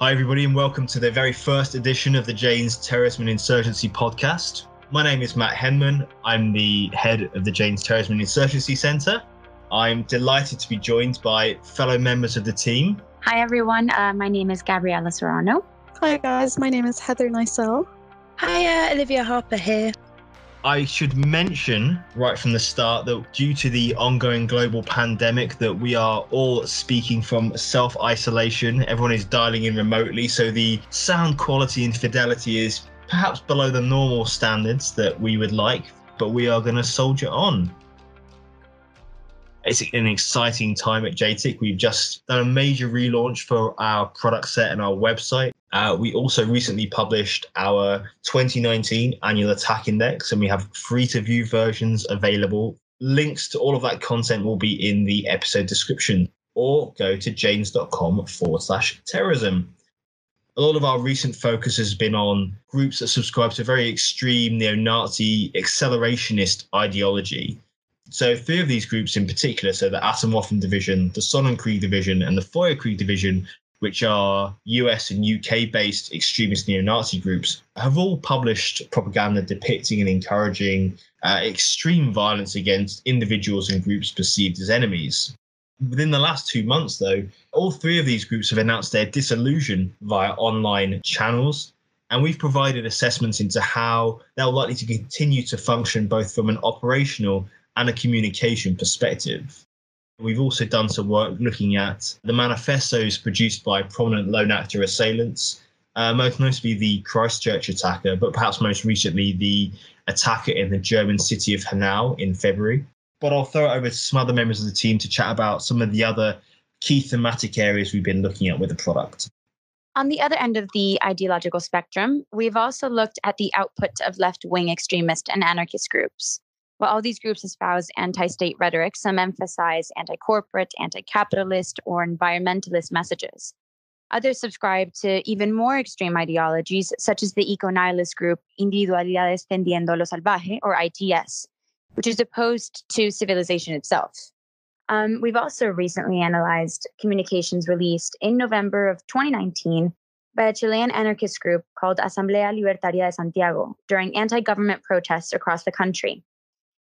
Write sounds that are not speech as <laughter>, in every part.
Hi, everybody, and welcome to the very first edition of the Jane's Terrorism and Insurgency podcast. My name is Matt Henman. I'm the head of the Jane's Terrorism and Insurgency Centre. I'm delighted to be joined by fellow members of the team. Hi, everyone. Uh, my name is Gabriela Serrano. Hi, guys. My name is Heather Nicell. Hi, uh, Olivia Harper here. I should mention right from the start that due to the ongoing global pandemic that we are all speaking from self-isolation. Everyone is dialing in remotely, so the sound quality and fidelity is perhaps below the normal standards that we would like, but we are going to soldier on. It's an exciting time at JTIC. We've just done a major relaunch for our product set and our website. Uh, we also recently published our 2019 annual attack index, and we have free to view versions available. Links to all of that content will be in the episode description, or go to janes.com forward slash terrorism. A lot of our recent focus has been on groups that subscribe to very extreme neo Nazi accelerationist ideology. So, three of these groups in particular, so the Atomwaffen Division, the Sonnenkrieg Division, and the Feuerkrieg Division, which are US and UK based extremist neo Nazi groups, have all published propaganda depicting and encouraging uh, extreme violence against individuals and groups perceived as enemies. Within the last two months, though, all three of these groups have announced their dissolution via online channels. And we've provided assessments into how they're likely to continue to function both from an operational and a communication perspective. We've also done some work looking at the manifestos produced by prominent lone actor assailants, uh, most notably the Christchurch attacker, but perhaps most recently the attacker in the German city of Hanau in February. But I'll throw it over to some other members of the team to chat about some of the other key thematic areas we've been looking at with the product. On the other end of the ideological spectrum, we've also looked at the output of left wing extremist and anarchist groups. While all these groups espouse anti state rhetoric, some emphasize anti corporate, anti capitalist, or environmentalist messages. Others subscribe to even more extreme ideologies, such as the eco nihilist group Individualidades Tendiendo lo Salvaje, or ITS, which is opposed to civilization itself. Um, we've also recently analyzed communications released in November of 2019 by a Chilean anarchist group called Asamblea Libertaria de Santiago during anti government protests across the country.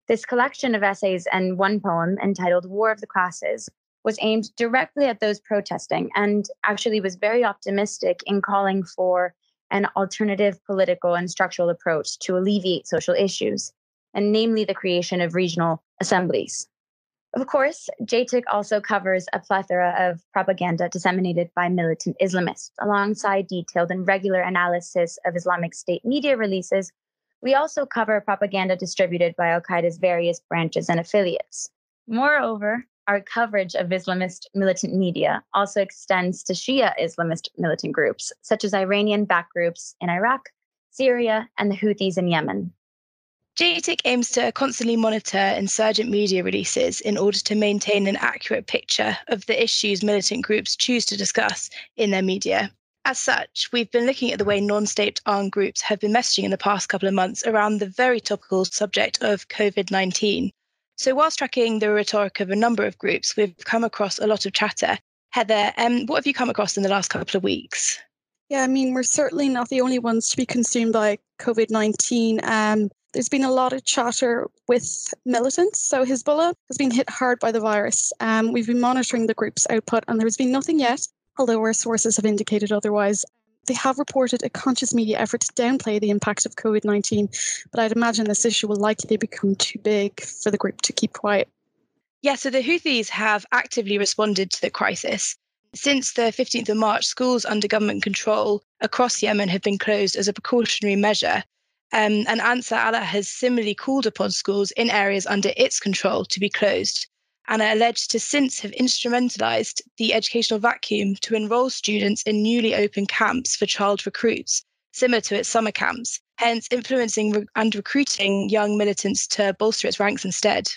This collection of essays and one poem entitled War of the Classes was aimed directly at those protesting and actually was very optimistic in calling for an alternative political and structural approach to alleviate social issues, and namely the creation of regional assemblies. Of course, JTIC also covers a plethora of propaganda disseminated by militant Islamists, alongside detailed and regular analysis of Islamic State media releases we also cover propaganda distributed by Al Qaeda's various branches and affiliates. Moreover, our coverage of Islamist militant media also extends to Shia Islamist militant groups, such as Iranian backed groups in Iraq, Syria, and the Houthis in Yemen. JTIC aims to constantly monitor insurgent media releases in order to maintain an accurate picture of the issues militant groups choose to discuss in their media. As such, we've been looking at the way non state armed groups have been messaging in the past couple of months around the very topical subject of COVID 19. So, whilst tracking the rhetoric of a number of groups, we've come across a lot of chatter. Heather, um, what have you come across in the last couple of weeks? Yeah, I mean, we're certainly not the only ones to be consumed by COVID 19. Um, there's been a lot of chatter with militants. So Hezbollah has been hit hard by the virus. Um, we've been monitoring the group's output, and there's been nothing yet although our sources have indicated otherwise. They have reported a conscious media effort to downplay the impact of COVID 19, but I'd imagine this issue will likely become too big for the group to keep quiet. Yeah, so the Houthis have actively responded to the crisis. Since the 15th of March, schools under government control across Yemen have been closed as a precautionary measure. Um, and Ansar Allah has similarly called upon schools in areas under its control to be closed and are alleged to since have instrumentalized the educational vacuum to enroll students in newly opened camps for child recruits, similar to its summer camps, hence influencing and recruiting young militants to bolster its ranks instead.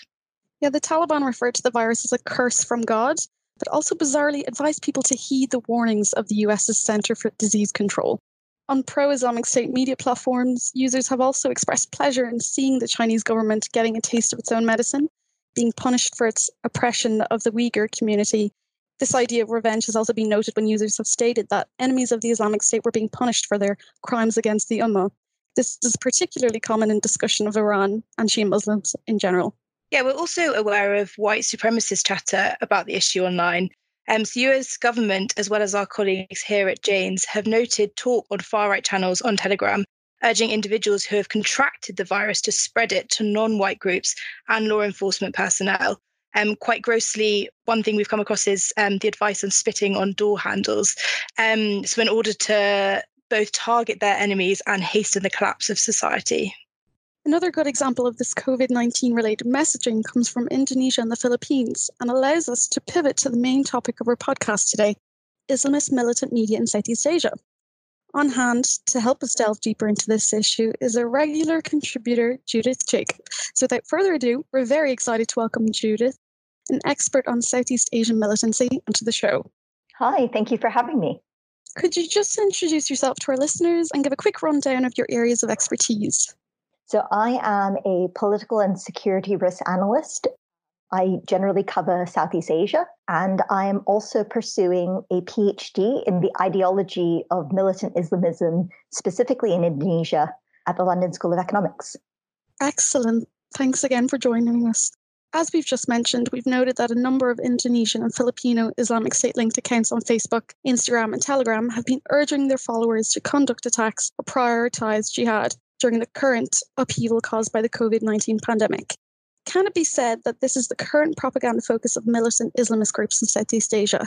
Yeah, the Taliban referred to the virus as a curse from God, but also bizarrely advised people to heed the warnings of the US's Center for Disease Control. On pro Islamic State media platforms, users have also expressed pleasure in seeing the Chinese government getting a taste of its own medicine being punished for its oppression of the Uyghur community This idea of revenge has also been noted when users have stated that enemies of the Islamic State were being punished for their crimes against the Ummah. This is particularly common in discussion of Iran and Shia Muslims in general. Yeah, we're also aware of white supremacist chatter about the issue online. Um, so, US government, as well as our colleagues here at Jane's, have noted talk on far right channels on Telegram, urging individuals who have contracted the virus to spread it to non white groups and law enforcement personnel. Um, quite grossly, one thing we've come across is um, the advice on spitting on door handles. Um, so, in order to both target their enemies and hasten the collapse of society. Another good example of this COVID 19 related messaging comes from Indonesia and the Philippines and allows us to pivot to the main topic of our podcast today Islamist militant media in Southeast Asia. On hand to help us delve deeper into this issue is a regular contributor, Judith Jacob. So, without further ado, we're very excited to welcome Judith, an expert on Southeast Asian militancy, onto the show. Hi, thank you for having me. Could you just introduce yourself to our listeners and give a quick rundown of your areas of expertise? So, I am a political and security risk analyst. I generally cover Southeast Asia, and I am also pursuing a PhD in the ideology of militant Islamism, specifically in Indonesia, at the London School of Economics. Excellent. Thanks again for joining us. As we've just mentioned, we've noted that a number of Indonesian and Filipino Islamic State linked accounts on Facebook, Instagram, and Telegram have been urging their followers to conduct attacks or prioritize jihad during the current upheaval caused by the COVID 19 pandemic. Can it be said that this is the current propaganda focus of militant Islamist groups in Southeast Asia?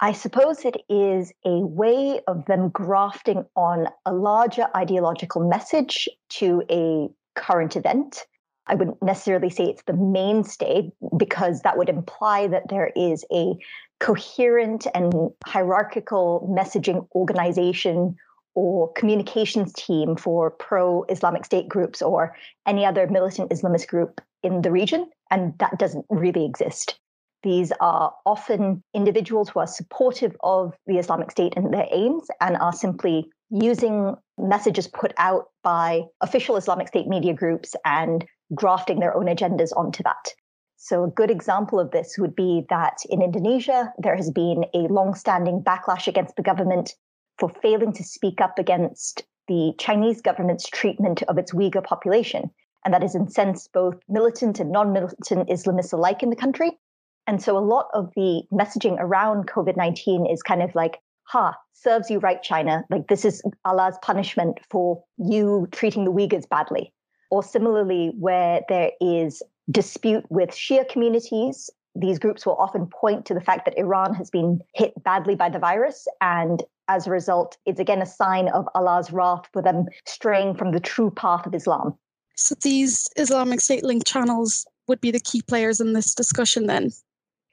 I suppose it is a way of them grafting on a larger ideological message to a current event. I wouldn't necessarily say it's the mainstay because that would imply that there is a coherent and hierarchical messaging organization or communications team for pro Islamic State groups or any other militant Islamist group in the region. And that doesn't really exist. These are often individuals who are supportive of the Islamic State and their aims and are simply using messages put out by official Islamic State media groups and grafting their own agendas onto that. So, a good example of this would be that in Indonesia, there has been a long standing backlash against the government for failing to speak up against the Chinese government's treatment of its Uyghur population. And that has incensed both militant and non militant Islamists alike in the country. And so a lot of the messaging around COVID 19 is kind of like, ha, serves you right, China. Like, this is Allah's punishment for you treating the Uyghurs badly. Or similarly, where there is dispute with Shia communities, these groups will often point to the fact that Iran has been hit badly by the virus and as a result, it's again a sign of Allah's wrath for them straying from the true path of Islam. So these Islamic State linked channels would be the key players in this discussion then?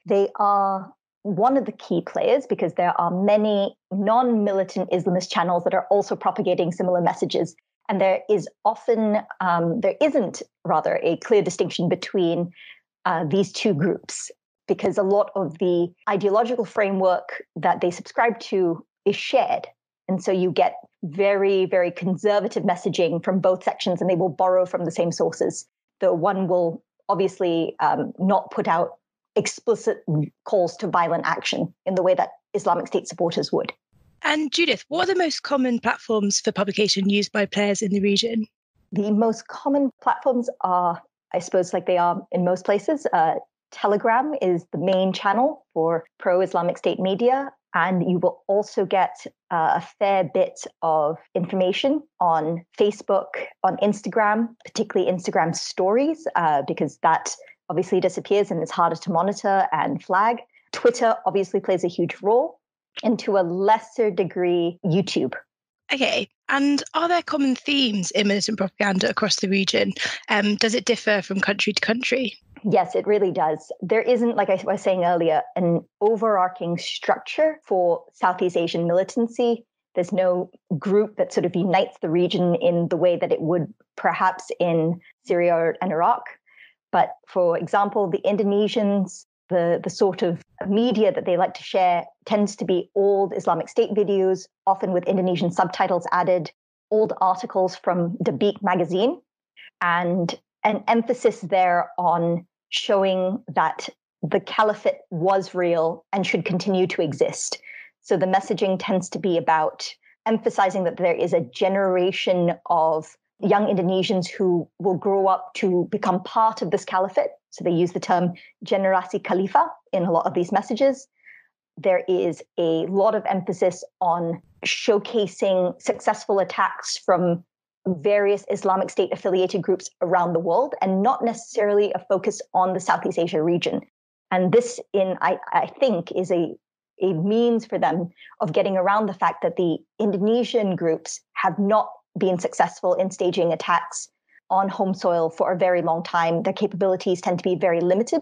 They are one of the key players because there are many non militant Islamist channels that are also propagating similar messages. And there is often, um, there isn't rather a clear distinction between uh, these two groups because a lot of the ideological framework that they subscribe to is shared. And so you get very, very conservative messaging from both sections, and they will borrow from the same sources. The one will obviously um, not put out explicit calls to violent action in the way that Islamic State supporters would. And Judith, what are the most common platforms for publication used by players in the region? The most common platforms are, I suppose, like they are in most places. Uh, Telegram is the main channel for pro Islamic State media. And you will also get uh, a fair bit of information on Facebook, on Instagram, particularly Instagram stories, uh, because that obviously disappears and it's harder to monitor and flag. Twitter obviously plays a huge role, and to a lesser degree, YouTube. Okay. And are there common themes in militant propaganda across the region? Um, does it differ from country to country? Yes, it really does. There isn't, like I was saying earlier, an overarching structure for Southeast Asian militancy. There's no group that sort of unites the region in the way that it would perhaps in Syria and Iraq. But for example, the Indonesians, the, the sort of media that they like to share tends to be old Islamic State videos, often with Indonesian subtitles added, old articles from Dabiq magazine, and an emphasis there on showing that the caliphate was real and should continue to exist. So the messaging tends to be about emphasizing that there is a generation of young Indonesians who will grow up to become part of this caliphate. So they use the term generasi khalifa in a lot of these messages. There is a lot of emphasis on showcasing successful attacks from various Islamic State affiliated groups around the world and not necessarily a focus on the Southeast Asia region. And this, in I, I think, is a a means for them of getting around the fact that the Indonesian groups have not been successful in staging attacks on home soil for a very long time. Their capabilities tend to be very limited,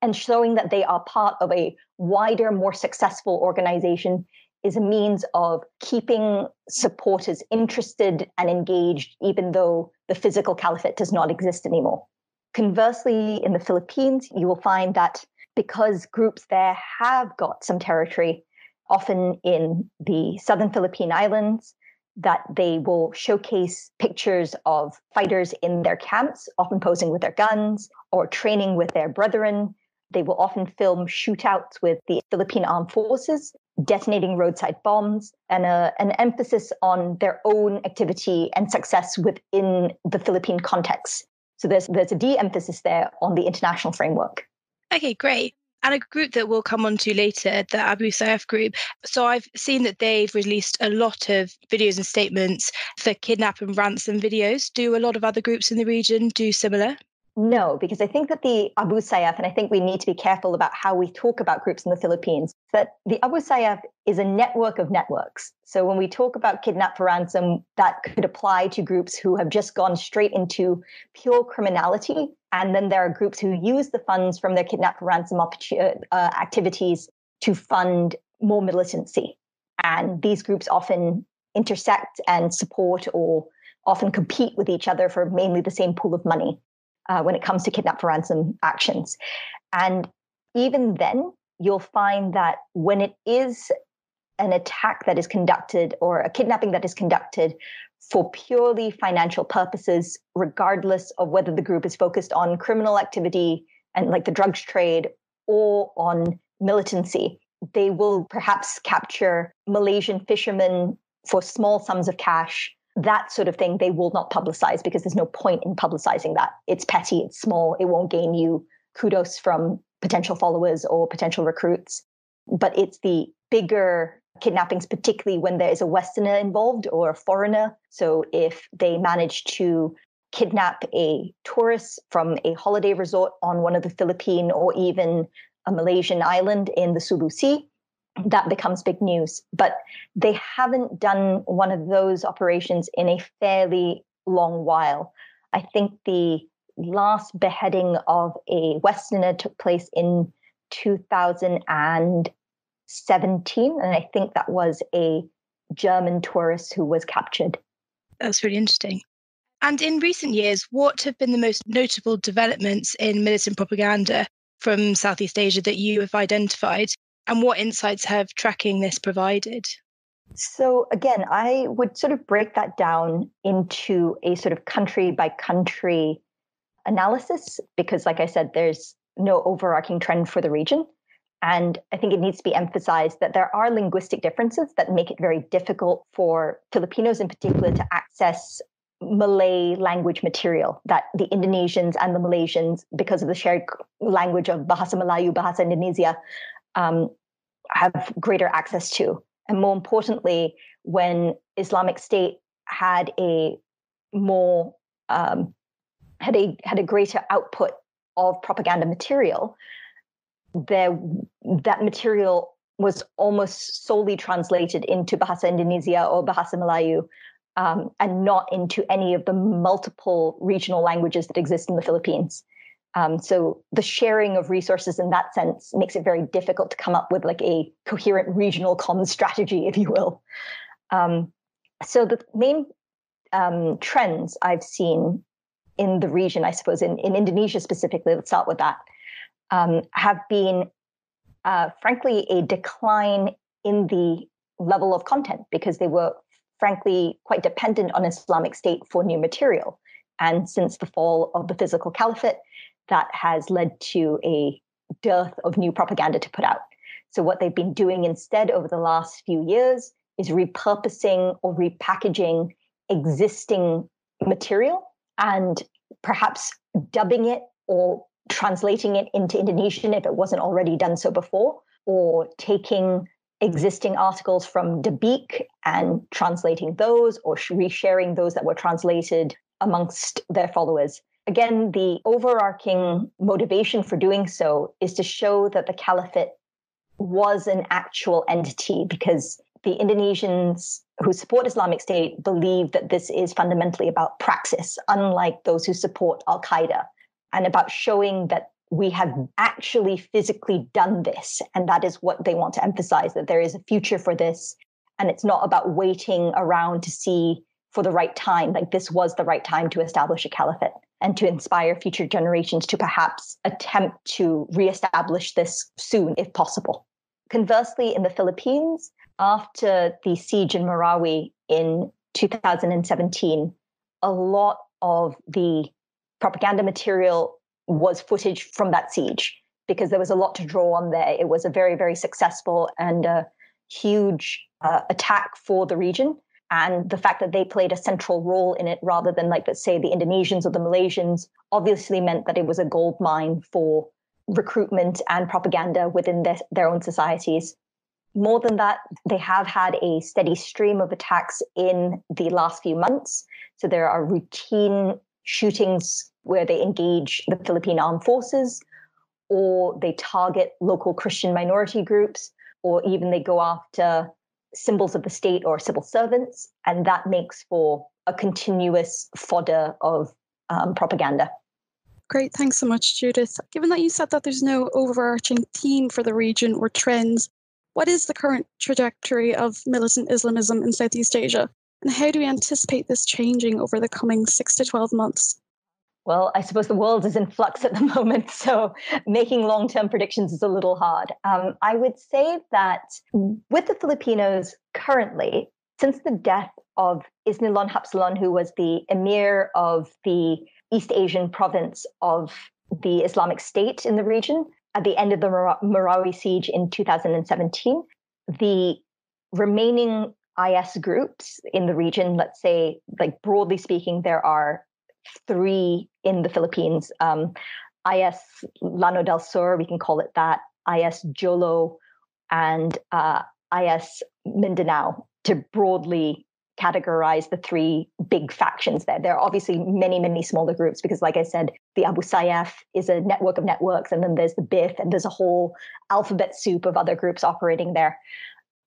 and showing that they are part of a wider, more successful organization is a means of keeping supporters interested and engaged, even though the physical caliphate does not exist anymore. Conversely, in the Philippines, you will find that because groups there have got some territory, often in the southern Philippine Islands, that they will showcase pictures of fighters in their camps, often posing with their guns or training with their brethren. They will often film shootouts with the Philippine armed forces, detonating roadside bombs, and a, an emphasis on their own activity and success within the Philippine context. So there's there's a de-emphasis there on the international framework. Okay, great. And a group that we'll come on to later, the Abu Sayyaf group. So I've seen that they've released a lot of videos and statements for kidnap and ransom videos. Do a lot of other groups in the region do similar? No, because I think that the Abu Sayyaf, and I think we need to be careful about how we talk about groups in the Philippines, that the Abu Sayyaf is a network of networks. So when we talk about kidnap for ransom, that could apply to groups who have just gone straight into pure criminality. And then there are groups who use the funds from their kidnap for ransom uh, activities to fund more militancy. And these groups often intersect and support or often compete with each other for mainly the same pool of money uh, when it comes to kidnap for ransom actions. And even then, you'll find that when it is an attack that is conducted or a kidnapping that is conducted for purely financial purposes, regardless of whether the group is focused on criminal activity and like the drugs trade or on militancy, they will perhaps capture Malaysian fishermen for small sums of cash that sort of thing they will not publicize because there's no point in publicizing that. It's petty, it's small, it won't gain you kudos from potential followers or potential recruits. But it's the bigger kidnappings, particularly when there is a Westerner involved or a foreigner. So if they manage to kidnap a tourist from a holiday resort on one of the Philippine or even a Malaysian island in the Sulu Sea, that becomes big news. But they haven't done one of those operations in a fairly long while. I think the last beheading of a Westerner took place in 2017. And I think that was a German tourist who was captured. That's really interesting. And in recent years, what have been the most notable developments in militant propaganda from Southeast Asia that you have identified? And what insights have tracking this provided? So, again, I would sort of break that down into a sort of country by country analysis because, like I said, there's no overarching trend for the region. And I think it needs to be emphasized that there are linguistic differences that make it very difficult for Filipinos in particular to access Malay language material that the Indonesians and the Malaysians, because of the shared language of Bahasa Melayu, Bahasa Indonesia, um, have greater access to. And more importantly, when Islamic State had a more um, had a had a greater output of propaganda material, there that material was almost solely translated into Bahasa Indonesia or Bahasa Melayu, um, and not into any of the multiple regional languages that exist in the Philippines. Um, so the sharing of resources in that sense makes it very difficult to come up with like a coherent regional common strategy, if you will. Um, so the main um, trends I've seen in the region, I suppose, in, in Indonesia specifically, let's start with that, um, have been, uh, frankly, a decline in the level of content because they were, frankly, quite dependent on Islamic State for new material. And since the fall of the physical caliphate, that has led to a dearth of new propaganda to put out. So, what they've been doing instead over the last few years is repurposing or repackaging existing material and perhaps dubbing it or translating it into Indonesian if it wasn't already done so before, or taking existing articles from Dabiq and translating those or resharing those that were translated amongst their followers. Again, the overarching motivation for doing so is to show that the caliphate was an actual entity because the Indonesians who support Islamic State believe that this is fundamentally about praxis, unlike those who support Al Qaeda, and about showing that we have actually physically done this. And that is what they want to emphasize that there is a future for this. And it's not about waiting around to see for the right time, like this was the right time to establish a caliphate and to inspire future generations to perhaps attempt to reestablish this soon, if possible. Conversely, in the Philippines, after the siege in Marawi in 2017, a lot of the propaganda material was footage from that siege because there was a lot to draw on there. It was a very, very successful and a huge uh, attack for the region. And the fact that they played a central role in it rather than, like, let's say, the Indonesians or the Malaysians obviously meant that it was a gold mine for recruitment and propaganda within their, their own societies. More than that, they have had a steady stream of attacks in the last few months. So there are routine shootings where they engage the Philippine armed forces, or they target local Christian minority groups, or even they go after symbols of the state or civil servants. And that makes for a continuous fodder of um, propaganda. Great, thanks so much, Judith. Given that you said that there's no overarching theme for the region or trends, what is the current trajectory of militant Islamism in Southeast Asia? And how do we anticipate this changing over the coming six to 12 months? Well, I suppose the world is in flux at the <laughs> moment, so making long term predictions is a little hard. Um, I would say that with the Filipinos currently, since the death of Isnilon Hapilon, who was the emir of the East Asian province of the Islamic State in the region, at the end of the Marawi siege in 2017, the remaining IS groups in the region, let's say, like broadly speaking, there are three in the Philippines um, IS Lanao del Sur, we can call it that, IS Jolo, and uh, IS Mindanao to broadly categorize the three big factions there. There are obviously many, many smaller groups because, like I said, the Abu Sayyaf is a network of networks, and then there's the BIF, and there's a whole alphabet soup of other groups operating there.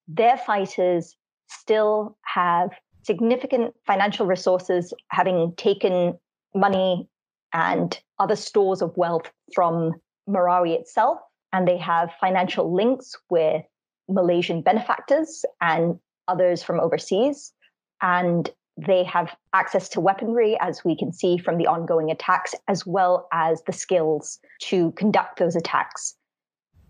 Their fighters still have significant financial resources, having taken money and other stores of wealth from Marawi itself. And they have financial links with Malaysian benefactors and others from overseas and they have access to weaponry, as we can see from the ongoing attacks, as well as the skills to conduct those attacks.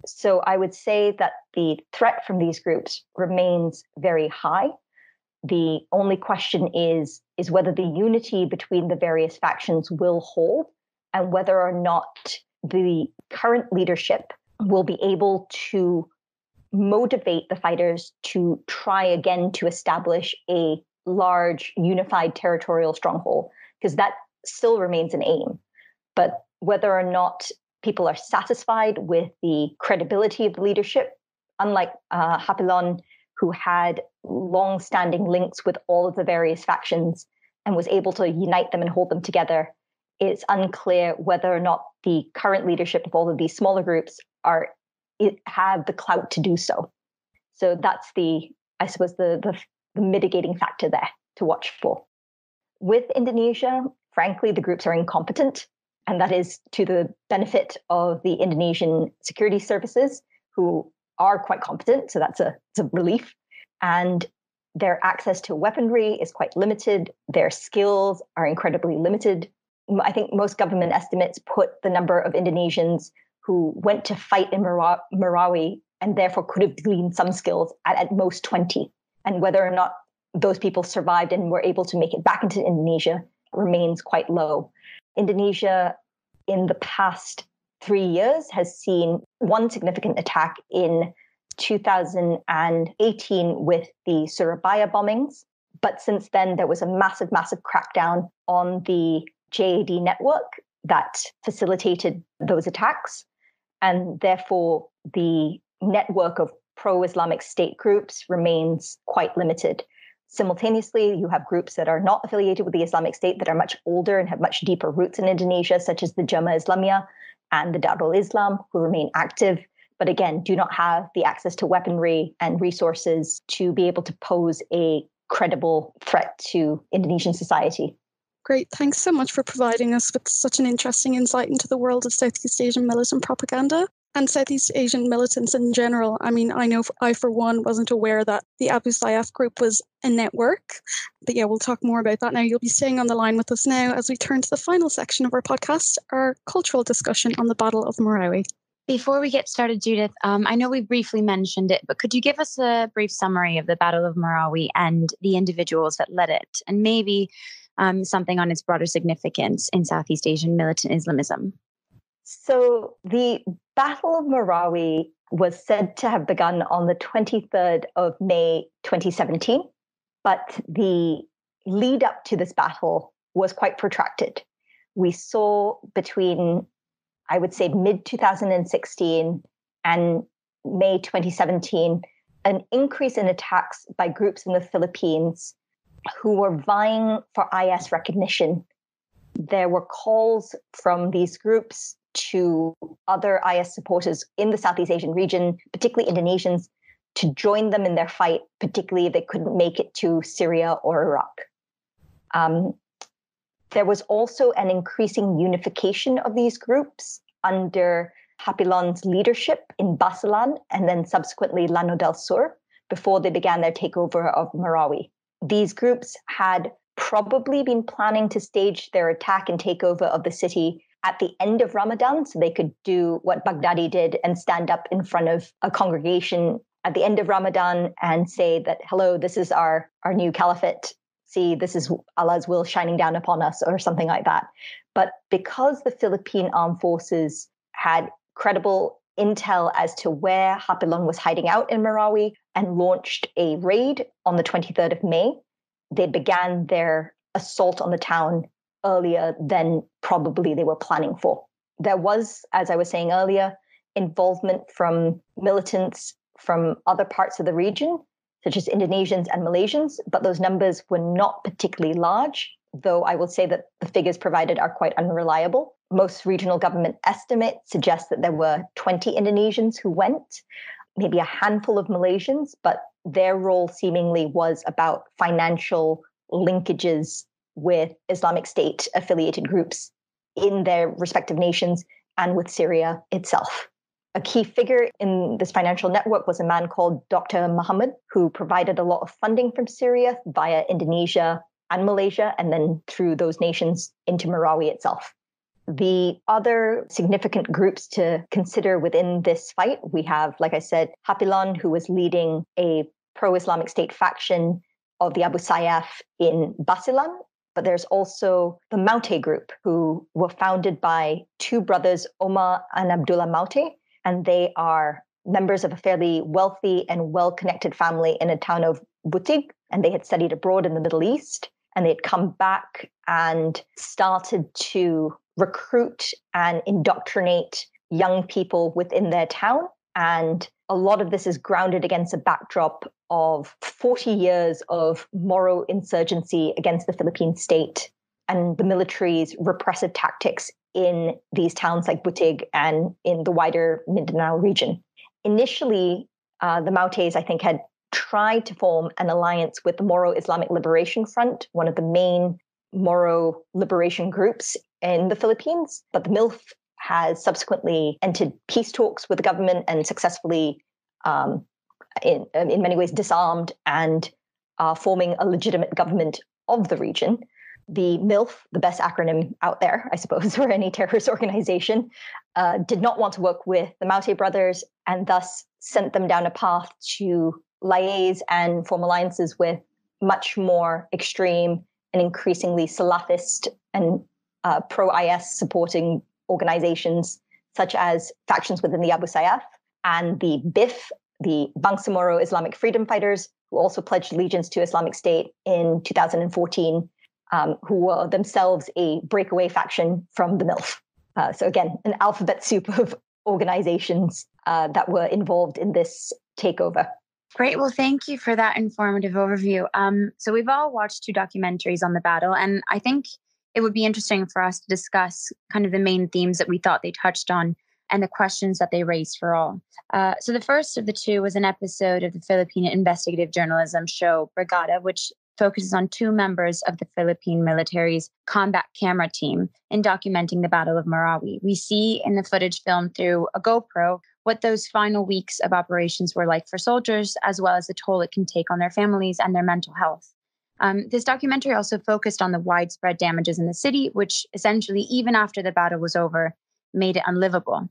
So I would say that the threat from these groups remains very high. The only question is is whether the unity between the various factions will hold and whether or not the current leadership will be able to motivate the fighters to try again to establish a large unified territorial stronghold because that still remains an aim. But whether or not people are satisfied with the credibility of the leadership, unlike uh, Hapilon, who had long standing links with all of the various factions and was able to unite them and hold them together, it's unclear whether or not the current leadership of all of these smaller groups are have the clout to do so. So that's the, I suppose, the the the mitigating factor there to watch for. With Indonesia, frankly, the groups are incompetent, and that is to the benefit of the Indonesian security services, who are quite competent. So that's a, a relief. And their access to weaponry is quite limited. Their skills are incredibly limited. I think most government estimates put the number of Indonesians who went to fight in Marawi and therefore could have gleaned some skills at at most 20 and whether or not those people survived and were able to make it back into Indonesia remains quite low. Indonesia, in the past three years has seen one significant attack in 2018 with the Surabaya bombings. But since then, there was a massive, massive crackdown on the JAD network that facilitated those attacks. And therefore, the network of pro Islamic State groups remains quite limited. Simultaneously, you have groups that are not affiliated with the Islamic State that are much older and have much deeper roots in Indonesia, such as the Jemaah Islamiyah and the Darul Islam, who remain active, but again, do not have the access to weaponry and resources to be able to pose a credible threat to Indonesian society. Great. Thanks so much for providing us with such an interesting insight into the world of Southeast Asian militant propaganda and Southeast Asian militants in general. I mean, I know I, for one, wasn't aware that the Abu Sayyaf group was a network. But yeah, we'll talk more about that now. You'll be staying on the line with us now as we turn to the final section of our podcast, our cultural discussion on the Battle of Marawi. Before we get started, Judith, um, I know we briefly mentioned it, but could you give us a brief summary of the Battle of Marawi and the individuals that led it, and maybe um, something on its broader significance in Southeast Asian militant Islamism? So, the Battle of Marawi was said to have begun on the 23rd of May 2017, but the lead up to this battle was quite protracted. We saw between, I would say, mid 2016 and May 2017, an increase in attacks by groups in the Philippines who were vying for IS recognition. There were calls from these groups to other IS supporters in the Southeast Asian region, particularly Indonesians, to join them in their fight, particularly if they couldn't make it to Syria or Iraq. Um, there was also an increasing unification of these groups under Hapilon's leadership in Basilan and then subsequently Lanao del Sur before they began their takeover of Marawi. These groups had probably been planning to stage their attack and takeover of the city at the end of Ramadan so they could do what Baghdadi did and stand up in front of a congregation at the end of Ramadan and say that, hello, this is our, our new caliphate. See, this is Allah's will shining down upon us, or something like that. But because the Philippine armed forces had credible intel as to where Hapilon was hiding out in Marawi and launched a raid on the 23rd of May, they began their assault on the town earlier than probably they were planning for. There was, as I was saying earlier, involvement from militants from other parts of the region, such as Indonesians and Malaysians, but those numbers were not particularly large, though I will say that the figures provided are quite unreliable. Most regional government estimates suggest that there were 20 Indonesians who went, maybe a handful of Malaysians, but their role seemingly was about financial linkages with Islamic State affiliated groups in their respective nations and with Syria itself. A key figure in this financial network was a man called Dr. Muhammad, who provided a lot of funding from Syria via Indonesia and Malaysia, and then through those nations into Marawi itself. The other significant groups to consider within this fight, we have, like I said, Hapilon, who was leading a pro Islamic State faction of the Abu Sayyaf in Basilan but there's also the Maute group, who were founded by two brothers, Omar and Abdullah Maute, and they are members of a fairly wealthy and well connected family in a town of Butig, and they had studied abroad in the Middle East. And they had come back and started to recruit and indoctrinate young people within their town. And a lot of this is grounded against a backdrop of 40 years of Moro insurgency against the Philippine state and the military's repressive tactics in these towns like Butig and in the wider Mindanao region. Initially, uh, the Mautes, I think, had tried to form an alliance with the Moro Islamic Liberation Front, one of the main Moro liberation groups in the Philippines. But the MILF has subsequently entered peace talks with the government and successfully um, in, um, in many ways disarmed and are forming a legitimate government of the region. The MILF, the best acronym out there, I suppose, <laughs> for any terrorist organization, uh, did not want to work with the Maute brothers and thus sent them down a path to liaise and form alliances with much more extreme and increasingly Salafist and uh, pro IS supporting organizations such as factions within the Abu Sayyaf and the BIF, the Bangsamoro Islamic Freedom Fighters, who also pledged allegiance to Islamic State in 2014, um, who were themselves a breakaway faction from the MILF. Uh, so again, an alphabet soup <laughs> of organizations uh, that were involved in this takeover. Great. Well, thank you for that informative overview. Um, so we've all watched two documentaries on the battle, and I think it would be interesting for us to discuss kind of the main themes that we thought they touched on and the questions that they raised for all. Uh, so the first of the two was an episode of the Philippine investigative journalism show Brigada, which focuses on two members of the Philippine military's combat camera team in documenting the Battle of Marawi. We see in the footage filmed through a GoPro what those final weeks of operations were like for soldiers, as well as the toll it can take on their families and their mental health. Um, this documentary also focused on the widespread damages in the city, which essentially, even after the battle was over, made it unlivable.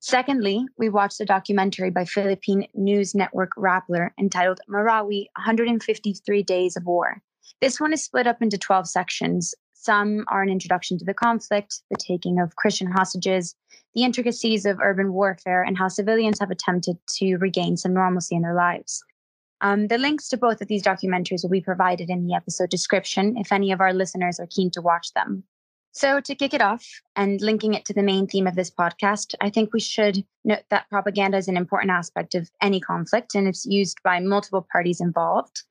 Secondly, we watched a documentary by Philippine news network Rappler entitled Marawi 153 Days of War. This one is split up into 12 sections. Some are an introduction to the conflict, the taking of Christian hostages, the intricacies of urban warfare, and how civilians have attempted to regain some normalcy in their lives. Um, the links to both of these documentaries will be provided in the episode description if any of our listeners are keen to watch them. So, to kick it off and linking it to the main theme of this podcast, I think we should note that propaganda is an important aspect of any conflict and it's used by multiple parties involved.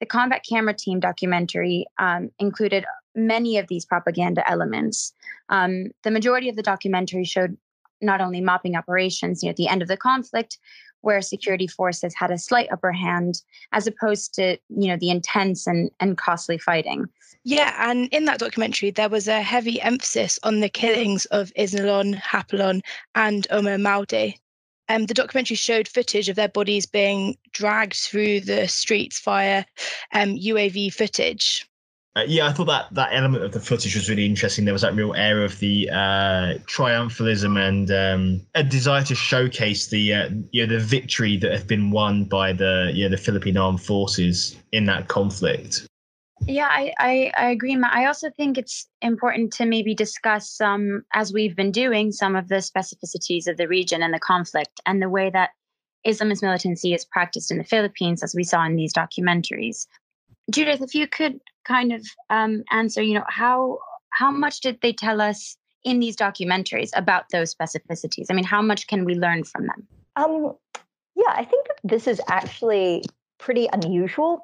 The Combat Camera Team documentary um, included many of these propaganda elements. Um, the majority of the documentary showed not only mopping operations near the end of the conflict, where security forces had a slight upper hand, as opposed to you know the intense and, and costly fighting. Yeah, and in that documentary, there was a heavy emphasis on the killings of Isnilon, Hapilon, and Omar Maute. Um, the documentary showed footage of their bodies being dragged through the streets via um, UAV footage. Uh, yeah, I thought that that element of the footage was really interesting. There was that real air of the uh, triumphalism and um, a desire to showcase the uh, you know the victory that had been won by the you know, the Philippine armed forces in that conflict. Yeah, I, I, I agree, Matt. I also think it's important to maybe discuss some, as we've been doing, some of the specificities of the region and the conflict and the way that Islamist militancy is practiced in the Philippines, as we saw in these documentaries. Judith, if you could kind of um, answer, you know, how how much did they tell us in these documentaries about those specificities? I mean, how much can we learn from them? Um, yeah, I think this is actually pretty unusual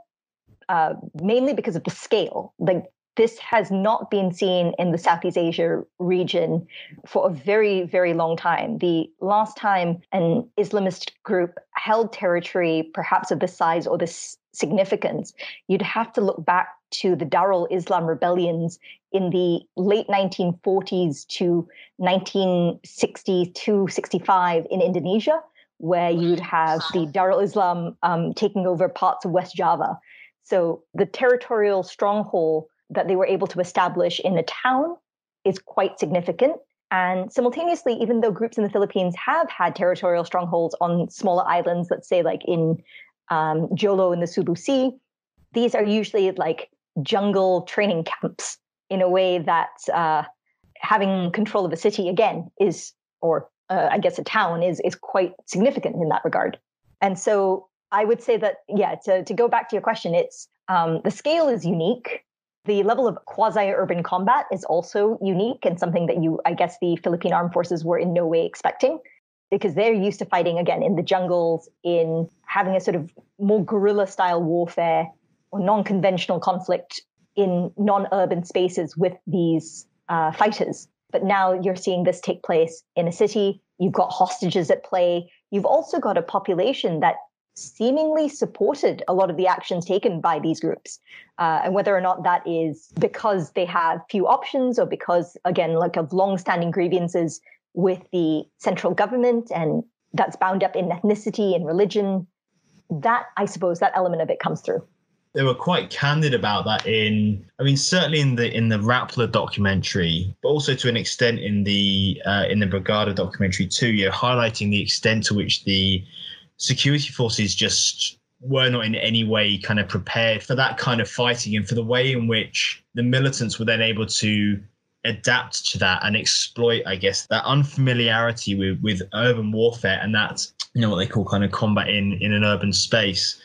uh, mainly because of the scale. Like this has not been seen in the Southeast Asia region for a very, very long time. The last time an Islamist group held territory, perhaps of this size or this significance, you'd have to look back to the Darul Islam rebellions in the late 1940s to 1962 65 in Indonesia, where you'd have the Darul Islam um, taking over parts of West Java. So the territorial stronghold that they were able to establish in a town is quite significant. And simultaneously, even though groups in the Philippines have had territorial strongholds on smaller islands, let's say like in um, Jolo in the Sulu Sea, these are usually like jungle training camps in a way that uh, having control of a city again is, or uh, I guess a town is, is quite significant in that regard. And so I would say that, yeah, to, to go back to your question, it's um, the scale is unique. The level of quasi urban combat is also unique and something that you, I guess, the Philippine armed forces were in no way expecting because they're used to fighting again in the jungles, in having a sort of more guerrilla style warfare or non conventional conflict in non urban spaces with these uh, fighters. But now you're seeing this take place in a city. You've got hostages at play. You've also got a population that seemingly supported a lot of the actions taken by these groups. Uh, and whether or not that is because they have few options or because, again, like of long-standing grievances with the central government and that's bound up in ethnicity and religion, that I suppose that element of it comes through. They were quite candid about that in, I mean, certainly in the in the Rappler documentary, but also to an extent in the uh, in the Brigada documentary too. You're highlighting the extent to which the security forces just were not in any way kind of prepared for that kind of fighting and for the way in which the militants were then able to adapt to that and exploit, I guess, that unfamiliarity with, with urban warfare and that, you know, what they call kind of combat in, in an urban space.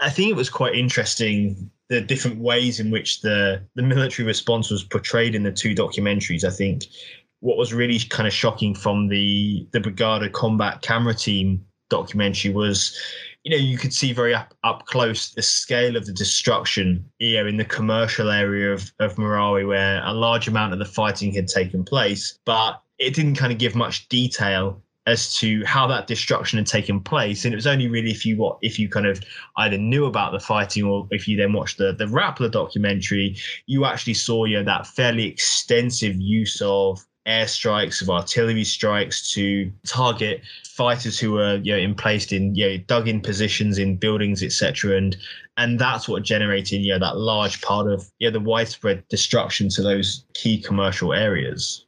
I think it was quite interesting the different ways in which the the military response was portrayed in the two documentaries. I think what was really kind of shocking from the the Brigada Combat Camera Team documentary was you know, you could see very up, up close the scale of the destruction, you know, in the commercial area of, of Marawi, where a large amount of the fighting had taken place, but it didn't kind of give much detail as to how that destruction had taken place. And it was only really if you what if you kind of either knew about the fighting or if you then watched the the Rappler documentary, you actually saw you know that fairly extensive use of airstrikes, of artillery strikes to target fighters who were you know in placed in you know dug in positions in buildings, etc. And and that's what generated you know that large part of you know, the widespread destruction to those key commercial areas.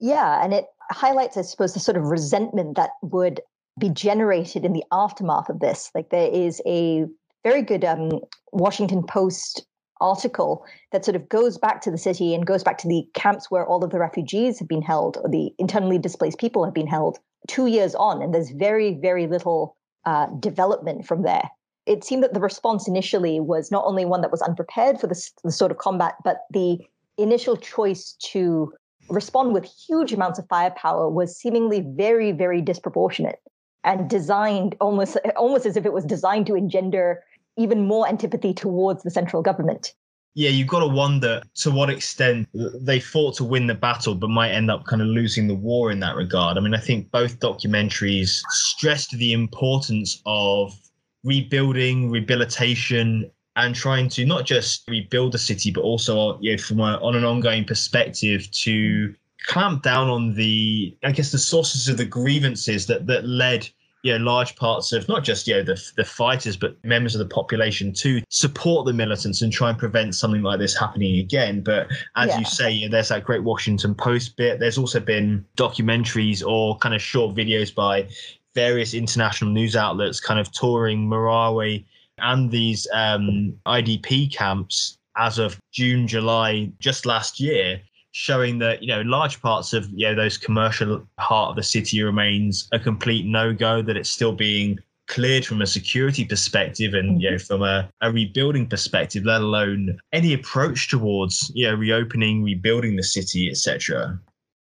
Yeah, and it highlights, I suppose, the sort of resentment that would be generated in the aftermath of this. Like there is a very good um, Washington Post article that sort of goes back to the city and goes back to the camps where all of the refugees have been held or the internally displaced people have been held two years on. And there's very, very little uh, development from there. It seemed that the response initially was not only one that was unprepared for this, the sort of combat, but the initial choice to respond with huge amounts of firepower was seemingly very, very disproportionate and designed almost almost as if it was designed to engender even more antipathy towards the central government. Yeah, you've got to wonder to what extent they fought to win the battle, but might end up kind of losing the war in that regard. I mean, I think both documentaries stressed the importance of rebuilding, rehabilitation, and trying to not just rebuild the city, but also you know, from a, on an ongoing perspective to clamp down on the, I guess, the sources of the grievances that that led you know, large parts of not just you know the the fighters, but members of the population to support the militants and try and prevent something like this happening again. But as yeah. you say, you know, there's that great Washington Post bit. There's also been documentaries or kind of short videos by various international news outlets, kind of touring Marawi and these um, IDP camps as of June, July, just last year, showing that you know large parts of you know those commercial part of the city remains a complete no-go that it's still being cleared from a security perspective and you know mm-hmm. from a, a rebuilding perspective let alone any approach towards you know reopening rebuilding the city etc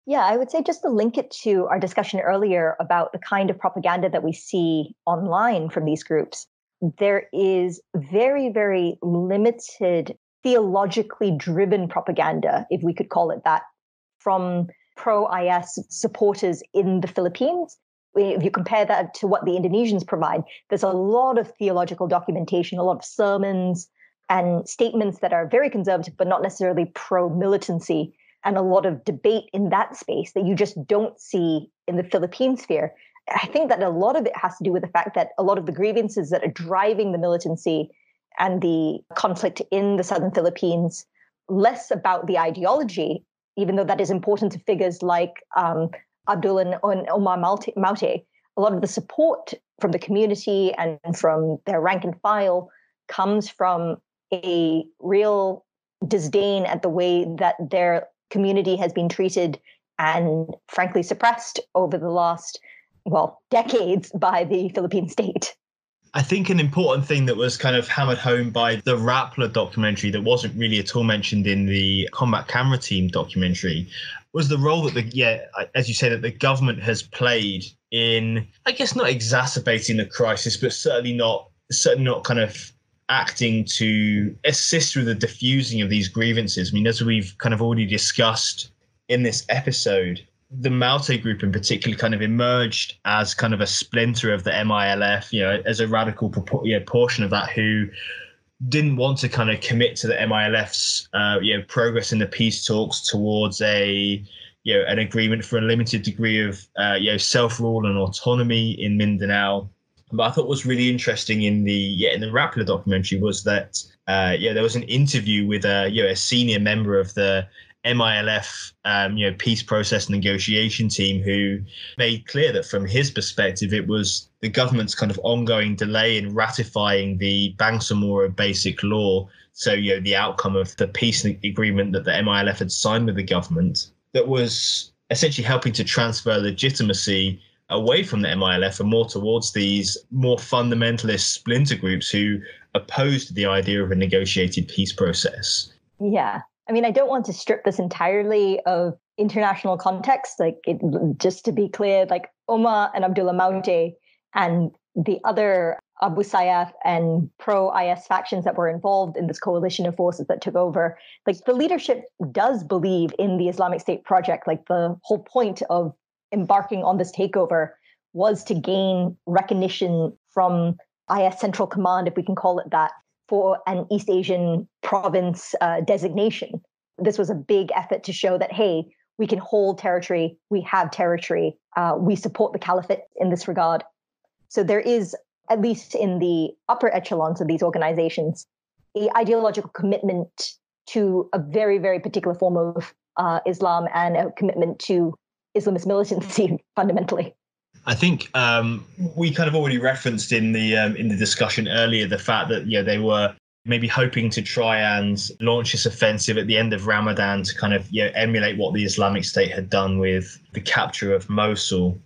yeah i would say just to link it to our discussion earlier about the kind of propaganda that we see online from these groups there is very very limited theologically driven propaganda, if we could call it that, from pro IS supporters in the Philippines. If you compare that to what the Indonesians provide, there's a lot of theological documentation, a lot of sermons and statements that are very conservative, but not necessarily pro militancy, and a lot of debate in that space that you just don't see in the Philippine sphere. I think that a lot of it has to do with the fact that a lot of the grievances that are driving the militancy and the conflict in the southern Philippines less about the ideology, even though that is important to figures like um, Abdul and, Omar Maute. A lot of the support from the community and from their rank and file comes from a real disdain at the way that their community has been treated and frankly suppressed over the last well decades by the philippine state I think an important thing that was kind of hammered home by the Rappler documentary that wasn't really at all mentioned in the Combat Camera Team documentary was the role that the yeah, as you say, that the government has played in, I guess, not exacerbating the crisis, but certainly not certainly not kind of acting to assist with the diffusing of these grievances. I mean, as we've kind of already discussed in this episode, the Maute group in particular kind of emerged as kind of a splinter of the MILF, you know, as a radical you know, portion of that who didn't want to kind of commit to the MILF's uh, you know progress in the peace talks towards a you know an agreement for a limited degree of uh, you know self rule and autonomy in Mindanao. But I thought was really interesting in the yeah in the Rappler documentary was that uh, yeah there was an interview with a you know a senior member of the MILF, um, you know, peace process negotiation team, who made clear that from his perspective, it was the government's kind of ongoing delay in ratifying the Bangsamoro Basic Law. So, you know, the outcome of the peace agreement that the MILF had signed with the government that was essentially helping to transfer legitimacy away from the MILF and more towards these more fundamentalist splinter groups who opposed the idea of a negotiated peace process. Yeah. I mean, I don't want to strip this entirely of international context. Like, it, just to be clear, like Omar and Abdullah Maute and the other Abu Sayyaf and pro IS factions that were involved in this coalition of forces that took over, like the leadership does believe in the Islamic State project. Like the whole point of embarking on this takeover was to gain recognition from IS Central Command, if we can call it that, for an East Asian province uh, designation. This was a big effort to show that, hey, we can hold territory, we have territory, uh, we support the caliphate in this regard. So there is, at least in the upper echelons of these organizations, a ideological commitment to a very, very particular form of uh, Islam and a commitment to Islamist militancy <laughs> fundamentally. I think um, we kind of already referenced in the um, in the discussion earlier the fact that yeah they were maybe hoping to try and launch this offensive at the end of Ramadan to kind of you know, emulate what the Islamic State had done with the capture of Mosul.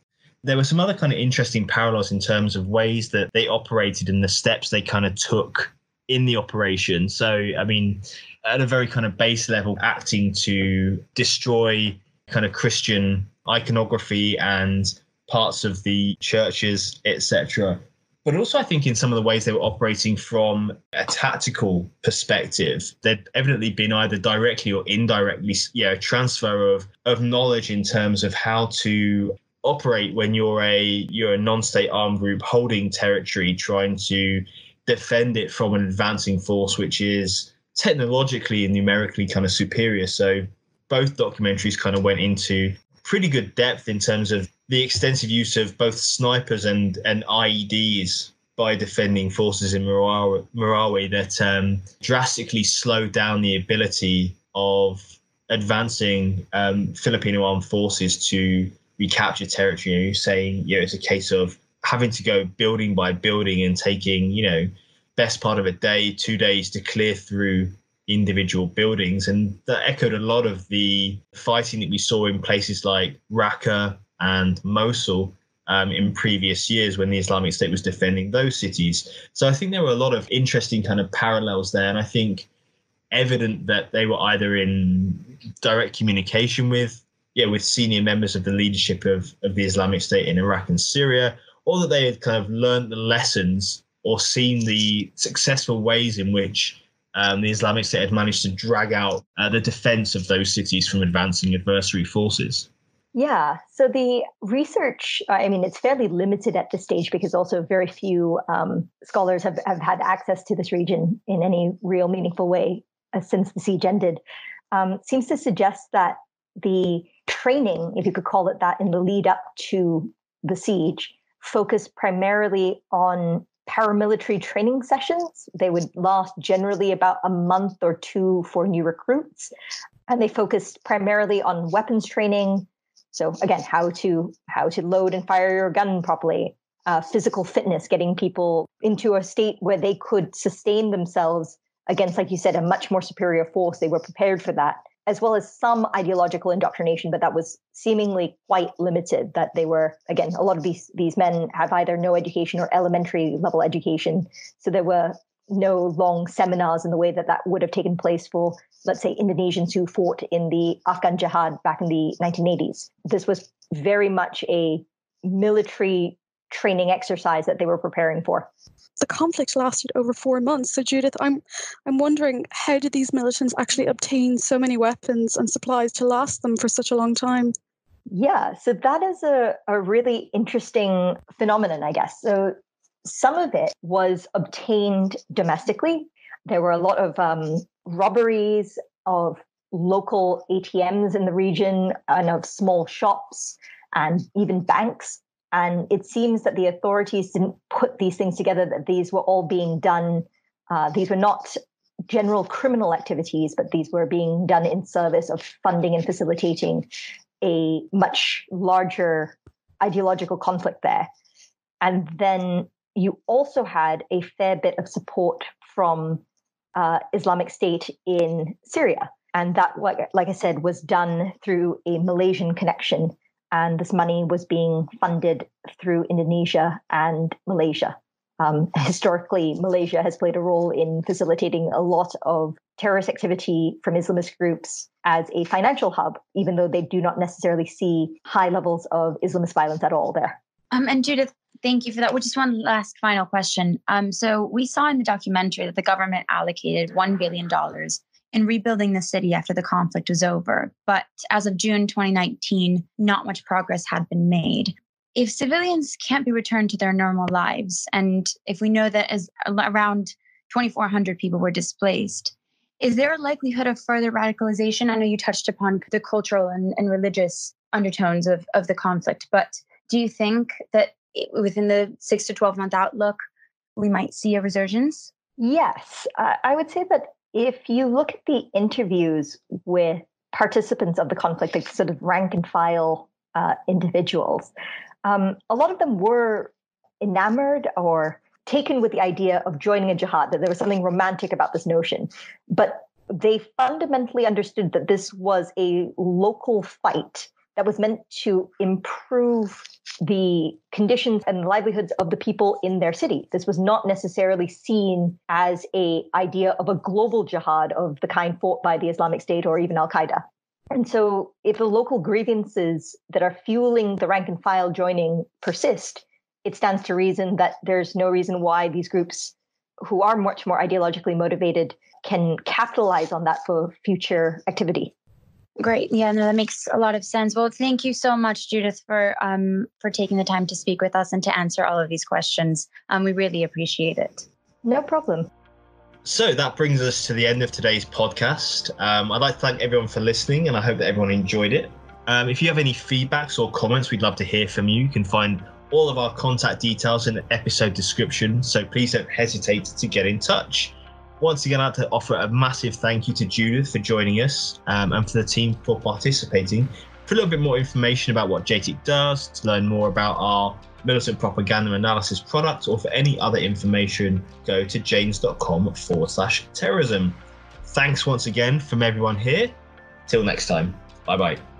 There were some other kind of interesting parallels in terms of ways that they operated and the steps they kind of took in the operation. So, I mean, at a very kind of base level, acting to destroy kind of Christian iconography and parts of the churches, etc. But also, I think in some of the ways they were operating from a tactical perspective, there'd evidently been either directly or indirectly, you know, transfer of of knowledge in terms of how to operate when you're a you're a non-state armed group holding territory, trying to defend it from an advancing force which is technologically and numerically kind of superior. So both documentaries kind of went into pretty good depth in terms of the extensive use of both snipers and and IEDs by defending forces in Marawi, that um, drastically slowed down the ability of advancing um, Filipino armed forces to recapture territory. You know, saying you know it's a case of having to go building by building and taking you know best part of a day, two days to clear through individual buildings. And that echoed a lot of the fighting that we saw in places like Raqqa and Mosul um, in previous years when the Islamic State was defending those cities. So I think there were a lot of interesting kind of parallels there. And I think evident that they were either in direct communication with yeah, with senior members of the leadership of, of the Islamic State in Iraq and Syria, or that they had kind of learned the lessons or seen the successful ways in which um, the Islamic State had managed to drag out uh, the defense of those cities from advancing adversary forces. Yeah, so the research, I mean, it's fairly limited at this stage because also very few um, scholars have, have had access to this region in any real meaningful way uh, since the siege ended. Um, seems to suggest that the training, if you could call it that, in the lead up to the siege focused primarily on paramilitary training sessions. They would last generally about a month or two for new recruits. And they focused primarily on weapons training. So again, how to how to load and fire your gun properly, uh, physical fitness, getting people into a state where they could sustain themselves against, like you said, a much more superior force. They were prepared for that as well as some ideological indoctrination, but that was seemingly quite limited. That they were, again, a lot of these these men have either no education or elementary level education, so there were no long seminars in the way that that would have taken place for, let's say, Indonesians who fought in the Afghan Jihad back in the 1980s. This was very much a military training exercise that they were preparing for the conflict lasted over four months. So Judith, I'm I'm wondering how did these militants actually obtain so many weapons and supplies to last them for such a long time? Yeah, so that is a, a really interesting phenomenon, I guess. So some of it was obtained domestically. There were a lot of um, robberies of local ATMs in the region and of small shops and even banks and it seems that the authorities didn't put these things together, that these were all being done. Uh, these were not general criminal activities, but these were being done in service of funding and facilitating a much larger ideological conflict there. And then you also had a fair bit of support from uh, Islamic State in Syria. And that, like, like I said, was done through a Malaysian connection. And this money was being funded through Indonesia and Malaysia. Um, <laughs> historically, Malaysia has played a role in facilitating a lot of terrorist activity from Islamist groups as a financial hub, even though they do not necessarily see high levels of Islamist violence at all there. Um, and Judith, thank you for that. Well, just one last final question. Um, so we saw in the documentary that the government allocated $1 billion in rebuilding the city after the conflict was over. But as of June 2019, not much progress had been made if civilians can't be returned to their normal lives, and if we know that as around 2,400 people were displaced, is there a likelihood of further radicalization? I know you touched upon the cultural and, and religious undertones of, of the conflict, but do you think that within the six to 12 month outlook, we might see a resurgence? Yes. Uh, I would say that if you look at the interviews with participants of the conflict, like sort of rank and file uh, individuals, um, a lot of them were enamored or taken with the idea of joining a jihad, that there was something romantic about this notion. But they fundamentally understood that this was a local fight that was meant to improve the conditions and livelihoods of the people in their city. This was not necessarily seen as a idea of a global jihad of the kind fought by the Islamic State or even Al Qaeda. And so, if the local grievances that are fueling the rank and file joining persist, it stands to reason that there's no reason why these groups, who are much more ideologically motivated, can capitalize on that for future activity. Great. Yeah, no, that makes a lot of sense. Well, thank you so much, Judith, for um, for taking the time to speak with us and to answer all of these questions. Um, we really appreciate it. No problem. So that brings us to the end of today's podcast. Um, I'd like to thank everyone for listening, and I hope that everyone enjoyed it. Um, if you have any feedbacks or comments, we'd love to hear from you. You can find all of our contact details in the episode description, so please don't hesitate to get in touch. Once again, I'd like to offer a massive thank you to Judith for joining us um, and for the team for participating. For a little bit more information about what JTIC does, to learn more about our militant propaganda analysis product, or for any other information, go to janes.com forward slash terrorism. Thanks once again from everyone here. Till next time. Bye bye.